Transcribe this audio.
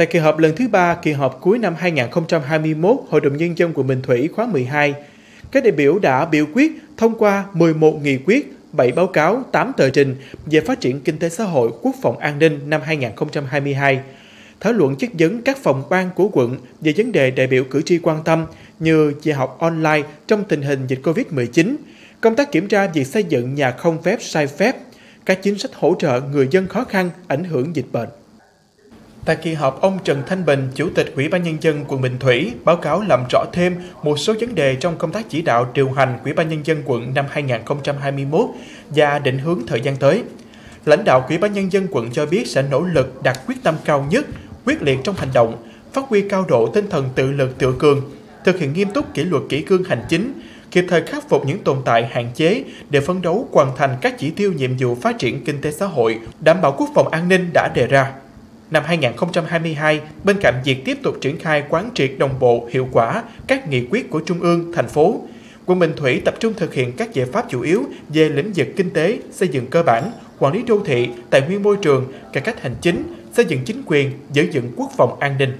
Tại kỳ họp lần thứ ba, kỳ họp cuối năm 2021, Hội đồng Nhân dân quận Bình Thủy khóa 12, các đại biểu đã biểu quyết thông qua 11 nghị quyết, 7 báo cáo, 8 tờ trình về phát triển kinh tế xã hội, quốc phòng an ninh năm 2022, thảo luận chất vấn các phòng ban của quận về vấn đề đại biểu cử tri quan tâm như dạy học online trong tình hình dịch Covid-19, công tác kiểm tra việc xây dựng nhà không phép sai phép, các chính sách hỗ trợ người dân khó khăn ảnh hưởng dịch bệnh. Tại kỳ họp, ông Trần Thanh Bình, Chủ tịch Ủy ban Nhân dân quận Bình Thủy, báo cáo làm rõ thêm một số vấn đề trong công tác chỉ đạo điều hành Ủy ban Nhân dân quận năm 2021 và định hướng thời gian tới. Lãnh đạo Ủy ban Nhân dân quận cho biết sẽ nỗ lực đặt quyết tâm cao nhất, quyết liệt trong hành động, phát huy cao độ tinh thần tự lực tự cường, thực hiện nghiêm túc kỷ luật kỷ cương hành chính, kịp thời khắc phục những tồn tại hạn chế để phấn đấu hoàn thành các chỉ tiêu nhiệm vụ phát triển kinh tế xã hội, đảm bảo quốc phòng an ninh đã đề ra. Năm 2022, bên cạnh việc tiếp tục triển khai quán triệt đồng bộ hiệu quả các nghị quyết của Trung ương, thành phố, quận Bình Thủy tập trung thực hiện các giải pháp chủ yếu về lĩnh vực kinh tế, xây dựng cơ bản, quản lý đô thị, tài nguyên môi trường, cải cách hành chính, xây dựng chính quyền, giữ vững quốc phòng an ninh.